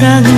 사랑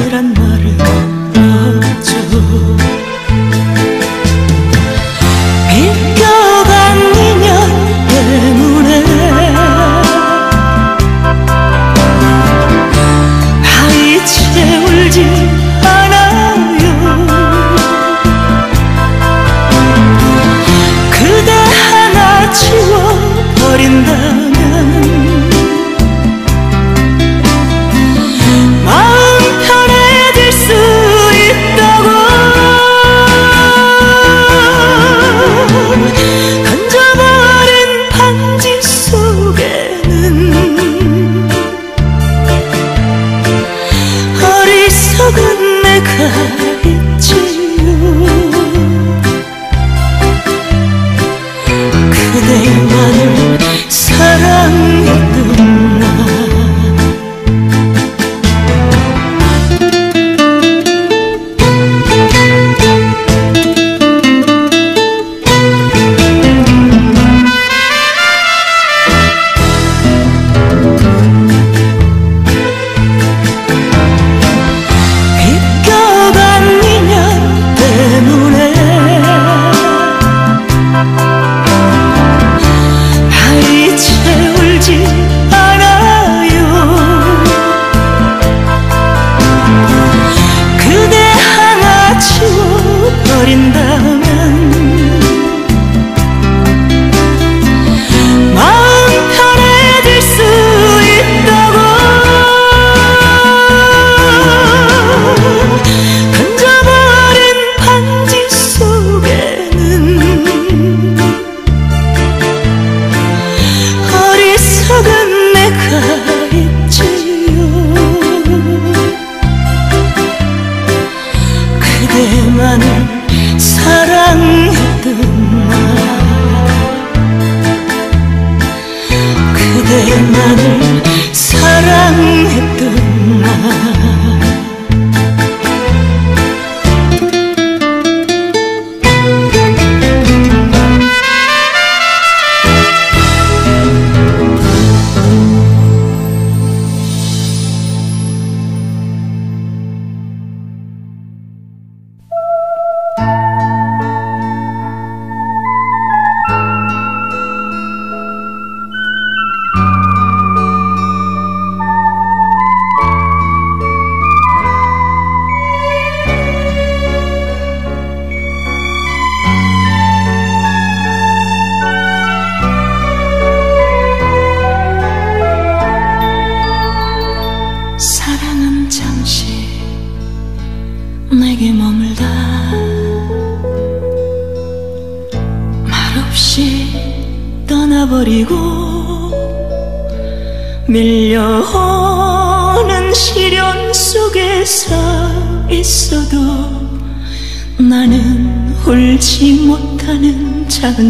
그만 사랑했던 날 그대 나를 사랑했던 날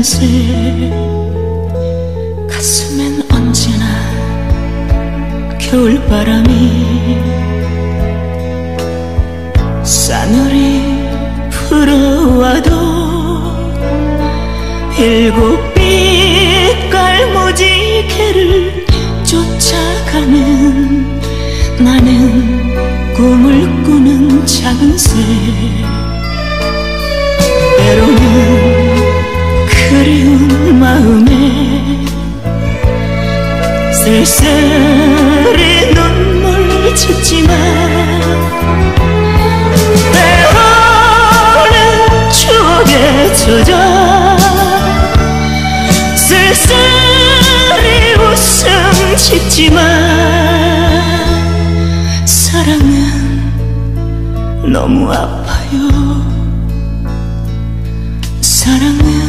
새 가슴엔 언제나 겨울바람이 싸늘이 불어와도 일곱 빛깔 무지개를 쫓아가는 나는 꿈을 꾸는 작은 새 마음에 쓸쓸히 눈물 짓지만 때로는 추억에 젖어 쓸쓸히 웃음 짓지만 사랑은 너무 아파요. 사랑은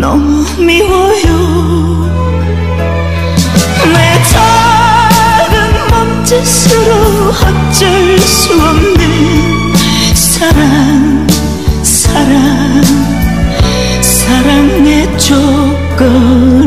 너무 미워요. 내 작은 몸짓으로 어쩔 수 없는 사랑 사랑 사랑의 조건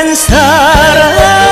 pensar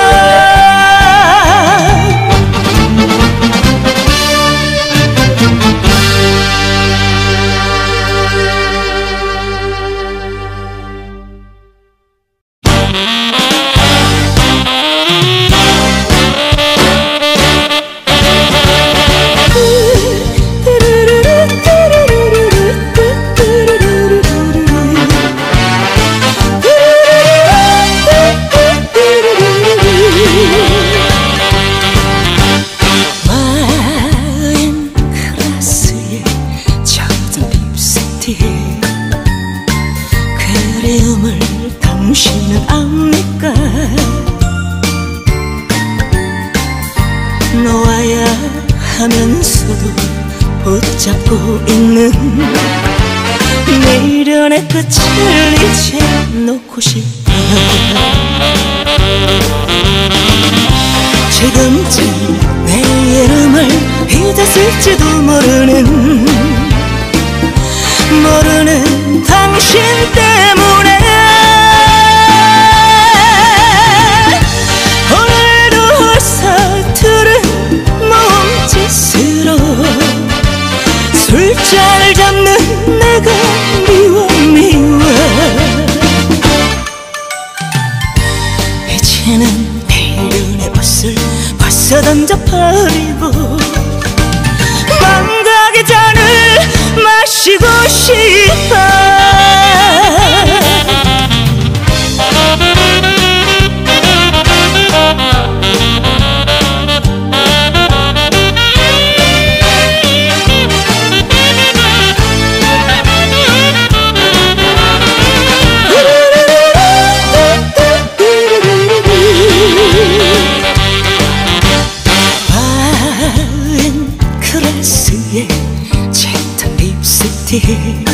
해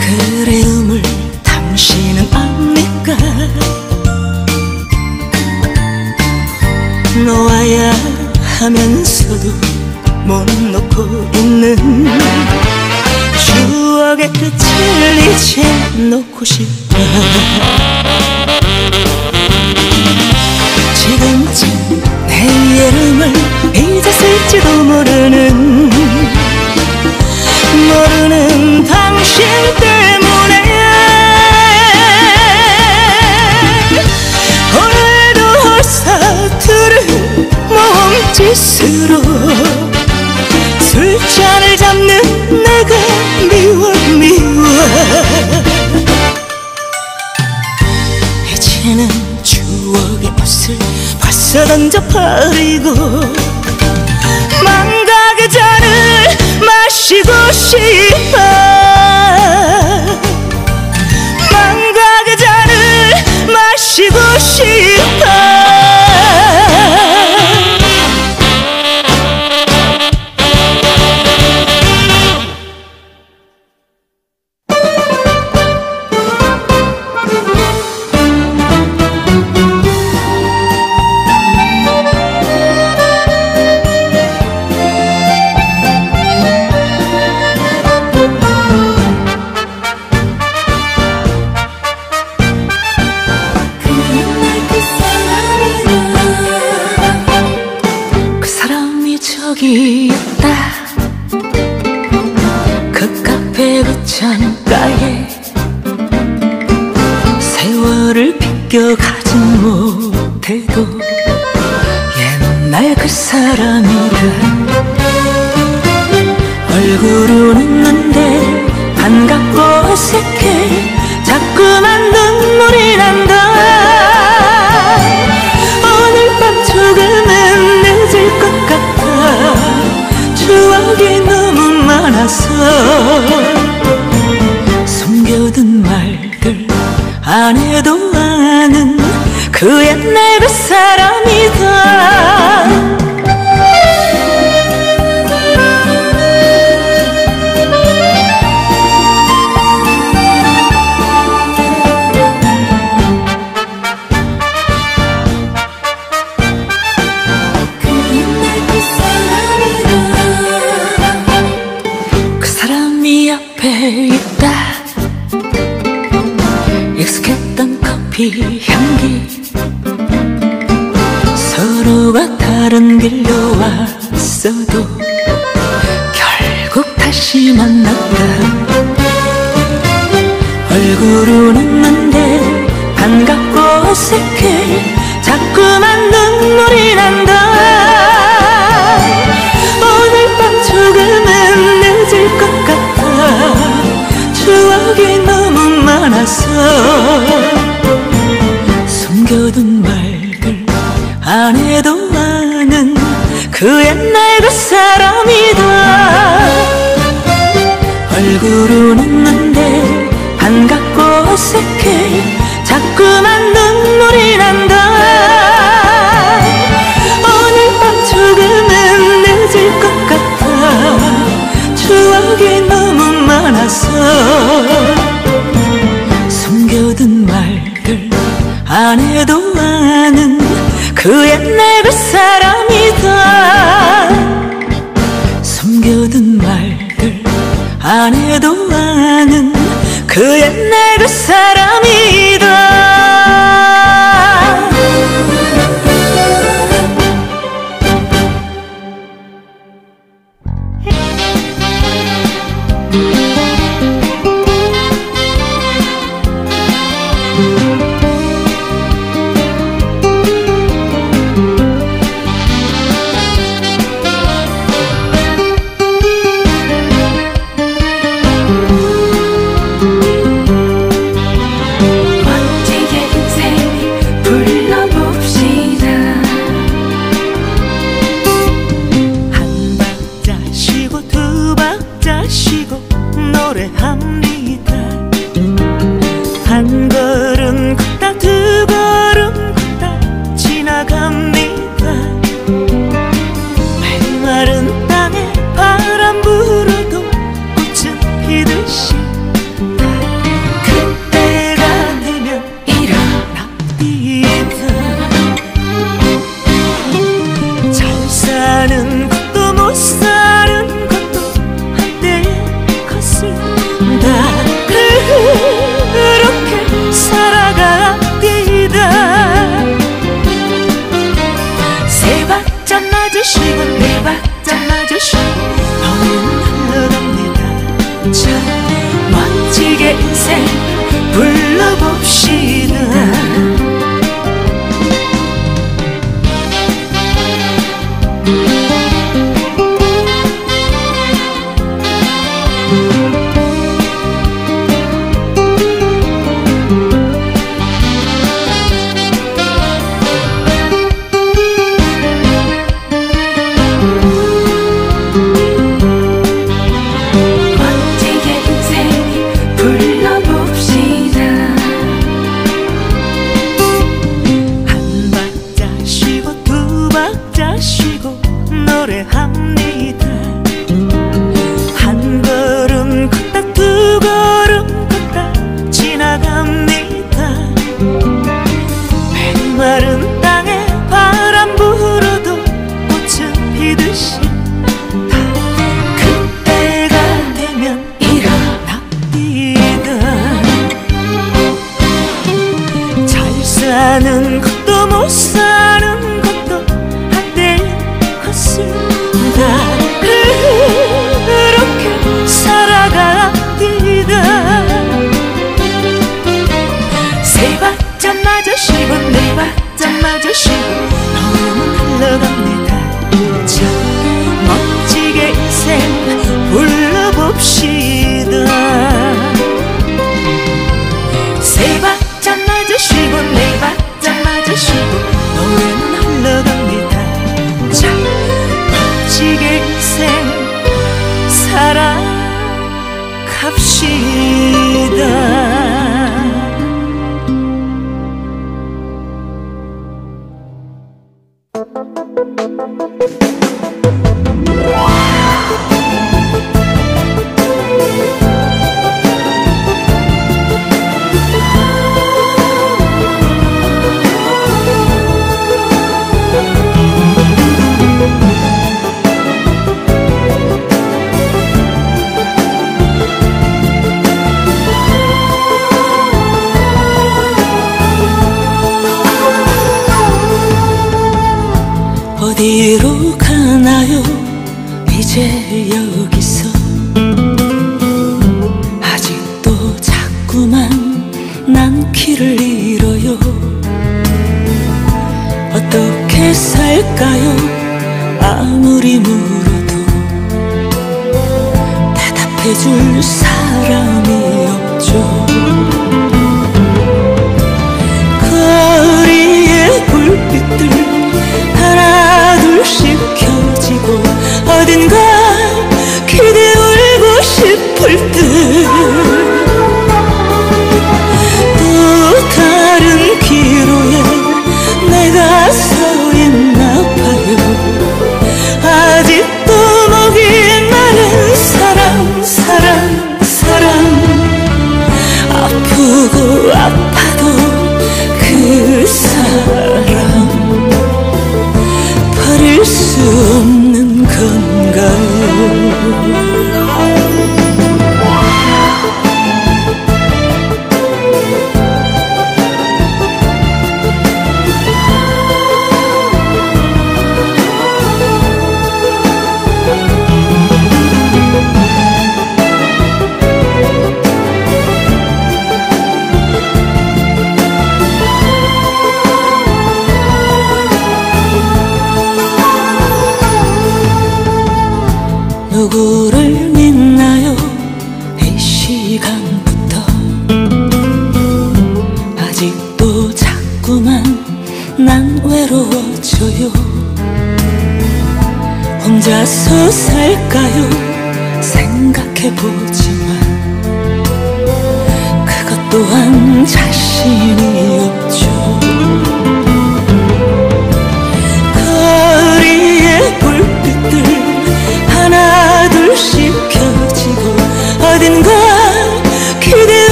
그리움을 당신은 압니까 놓아야 하면서도 못 놓고 있는 추억의 끝을 이제 놓고 싶다 지금쯤 내 이름을 잊었을지도 모르는 던져 던져 버리고 망각의 잔을 마시고 싶어. 망각의 잔을 마시고 싶어. 그의 내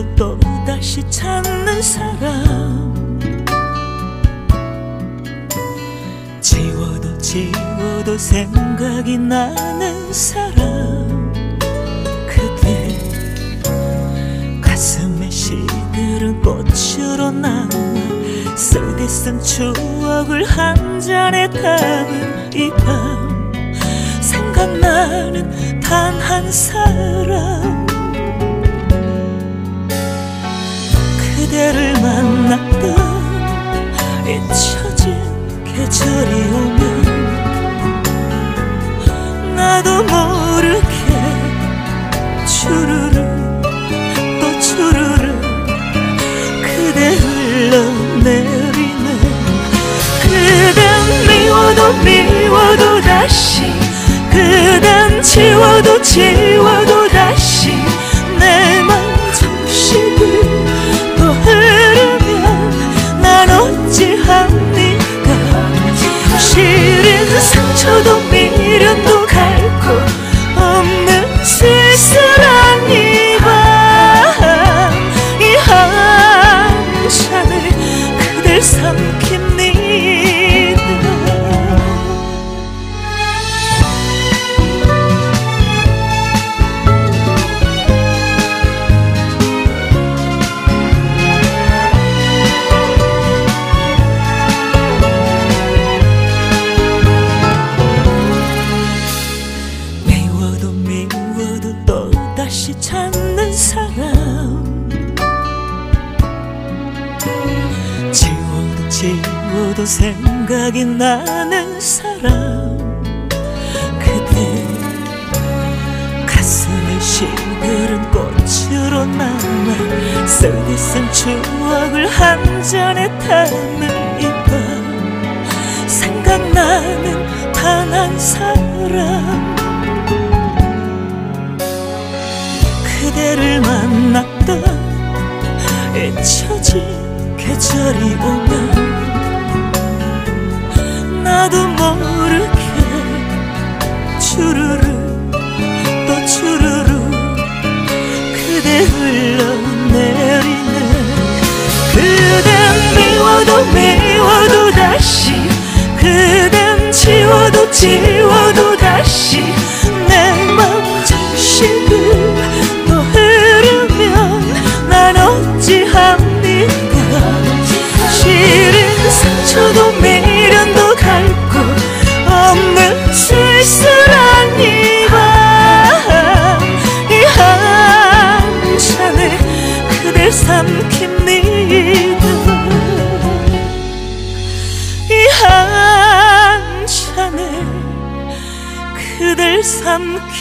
미워도 또다시 찾는 사람. 지워도 지워도 생각이 나는 사람. 그대 가슴에 시들은 꽃으로 남아 쓰디쓴 추억을 한 잔에 담은 이 밤. 생각나는 단 한 사람 그대를 만났던 잊혀진 계절이 오면 나도 모르게 주르르 또 주르르 그대 흘러내리네. 그댄 미워도 미워도 다시 그댄 지워도 지워도 다시 내 어찌합니까 시린 상처도 미련도 갈곳 사람 그대를 만났던 잊혀진 계절이 오면 나도 모르게 주르르 또 주르르 그대 흘러내리네 그댄 미워도 미워도 다시 그댄 지워도 지워도 다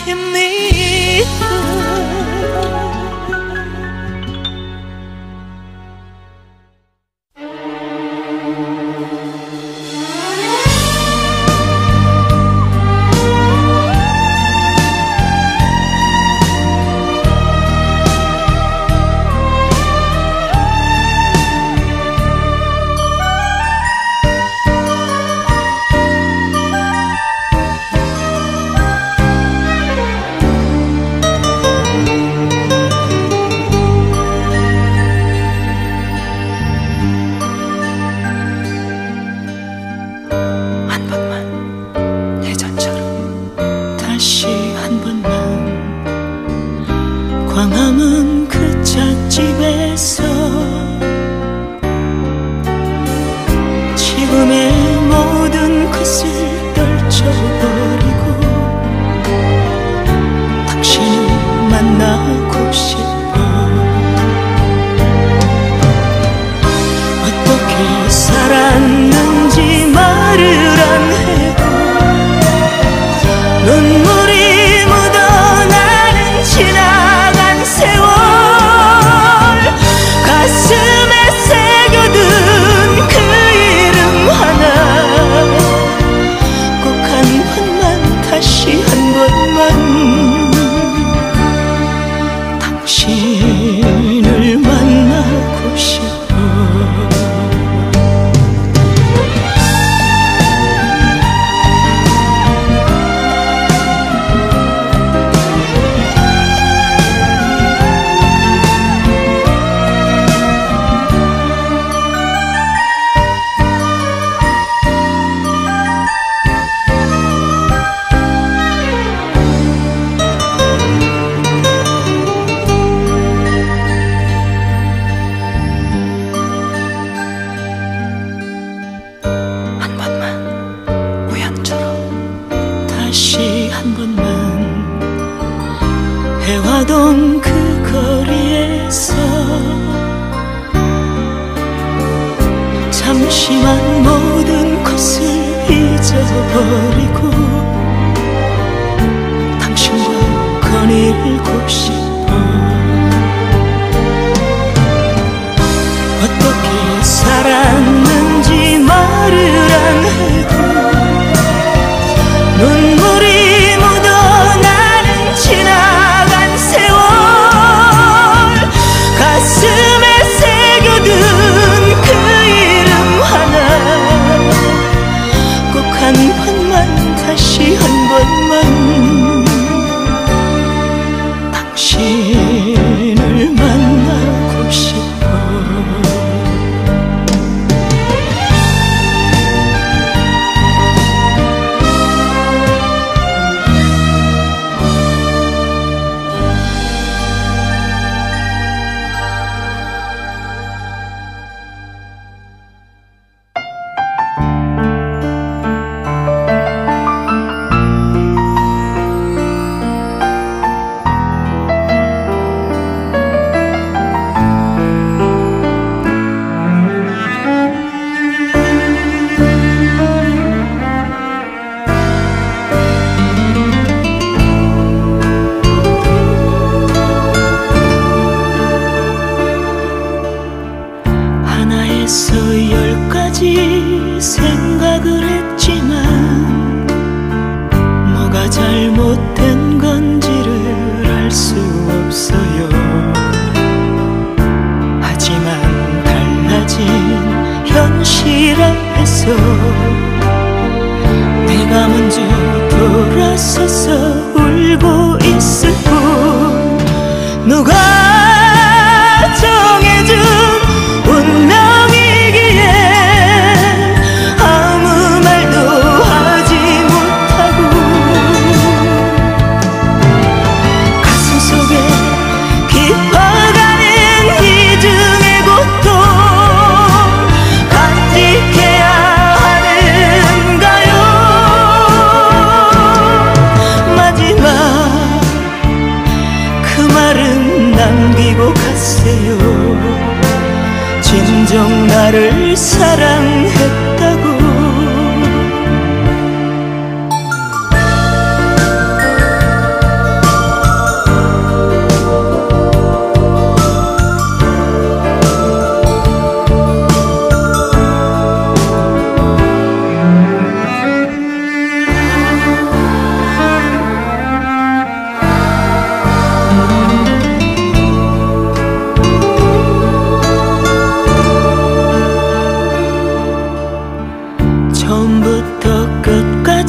in the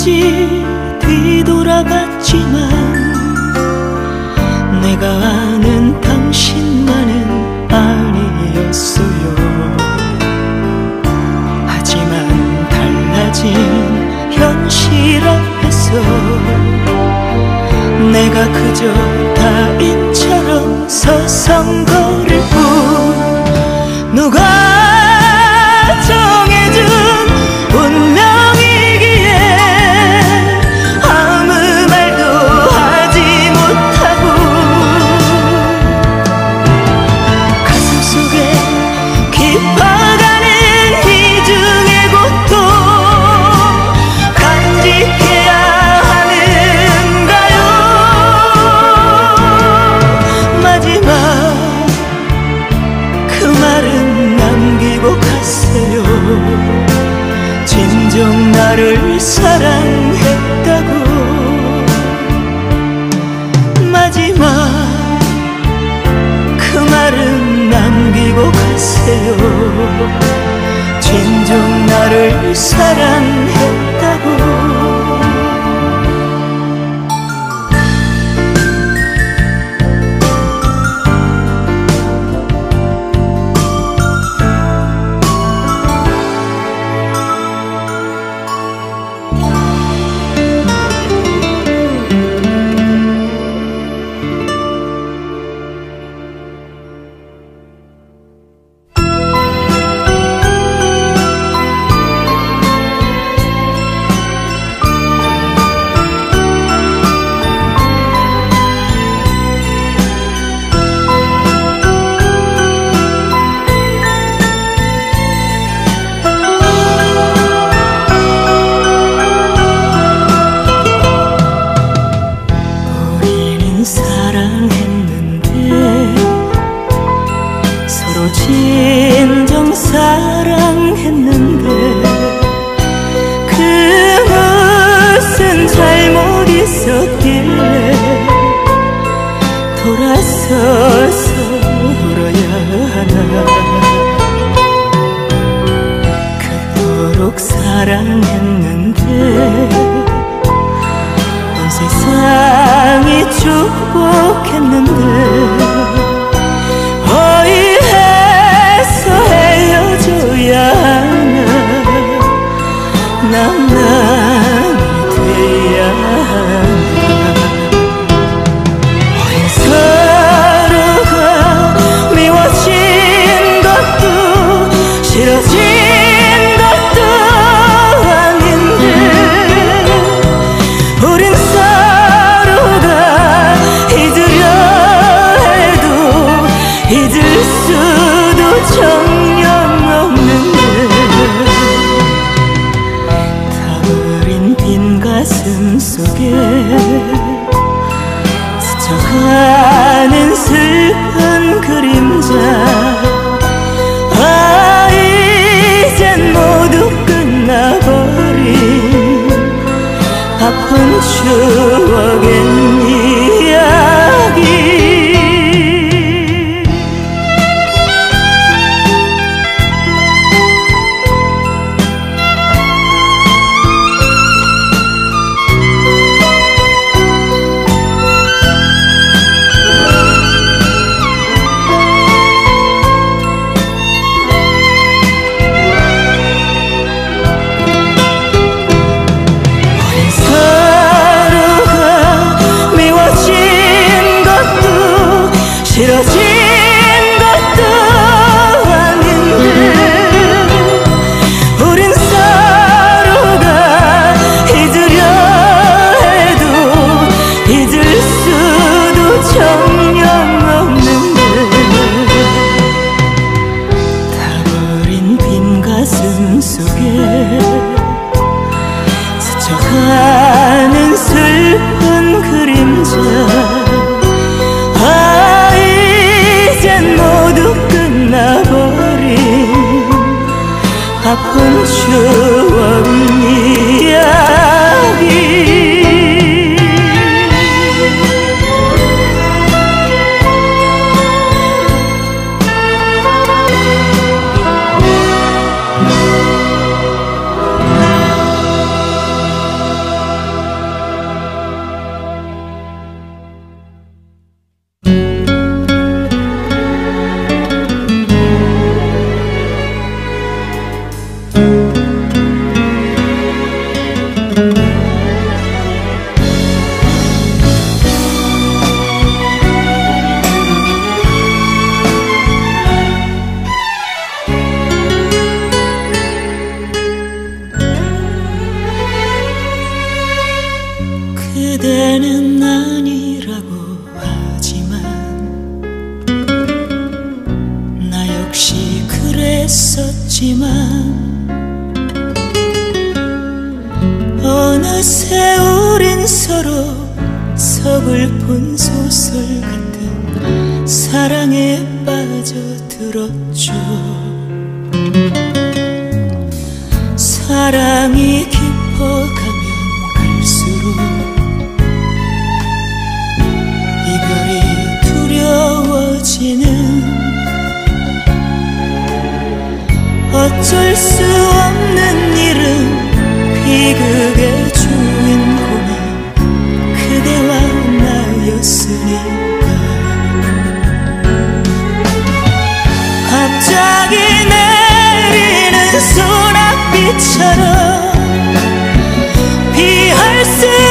끝까지 뒤돌아봤지만 내가 아는 당신만은 아니었어요. 하지만 달라진 현실 앞에서 내가 그저 다인처럼 서성거릴 뿐 누가 진정 사랑했는데 그것은 잘못 있었길래 돌아서서 울어야 하나. 그토록 사랑했는데 온 세상이 축복했는데 비처럼 비할 새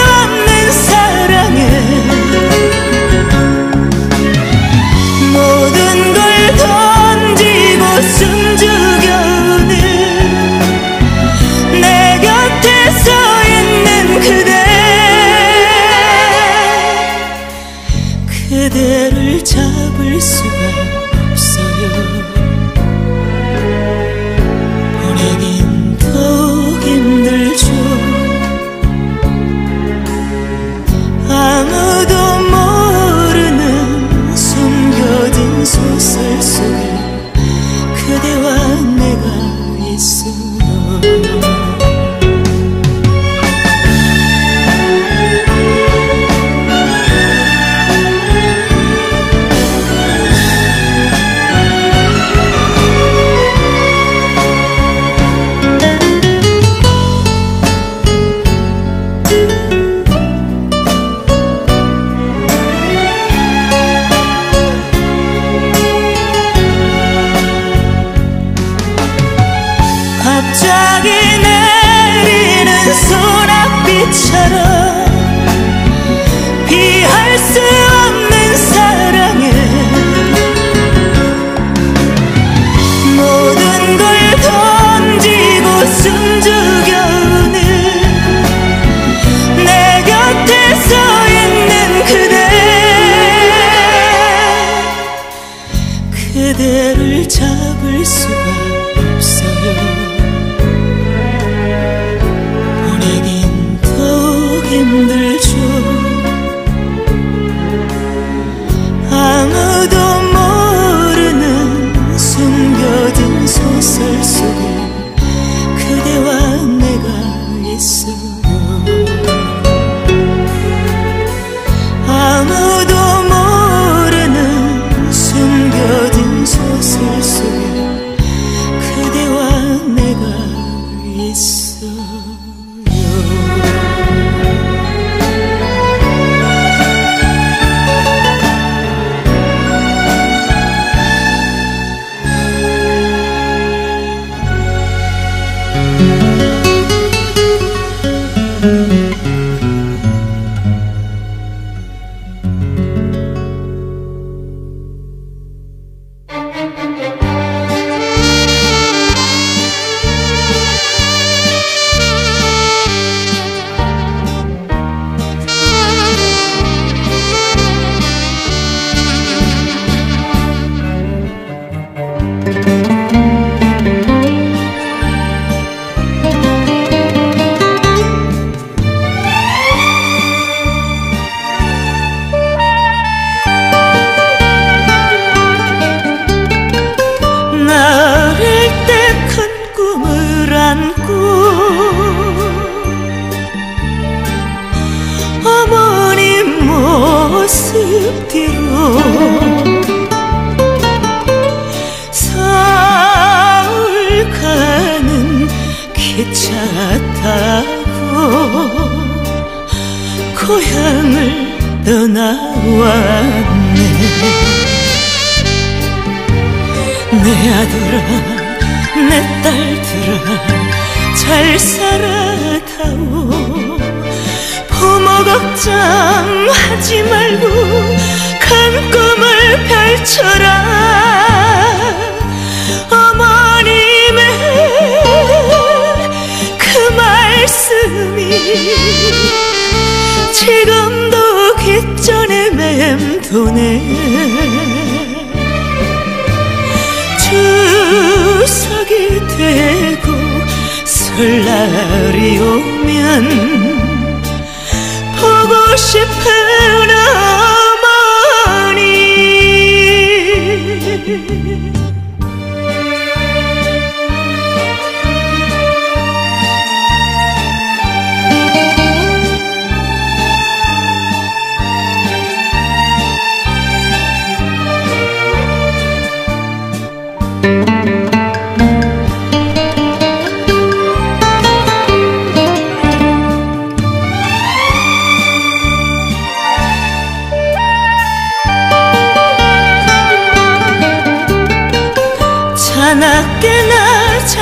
싶은 어머니.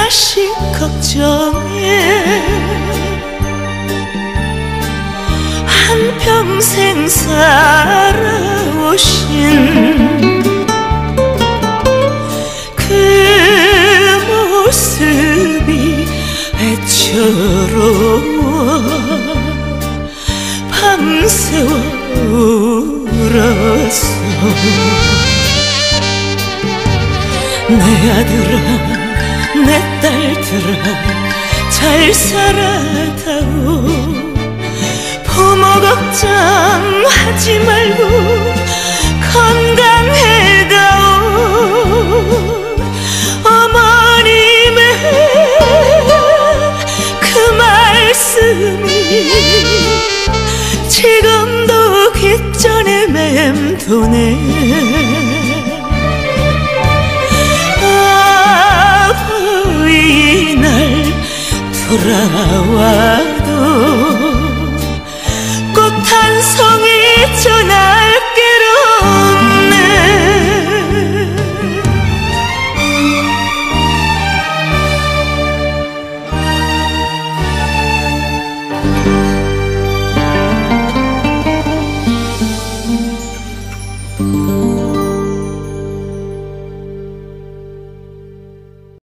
다시 걱정해. 한평생 살아오신 그 모습이 애처로워 밤새워 울었어. 내 아들아 딸들아 잘 살아다오. 부모 걱정하지 말고 건강해다오. 어머님의 그 말씀이 지금도 귓전에 맴도네 rawadu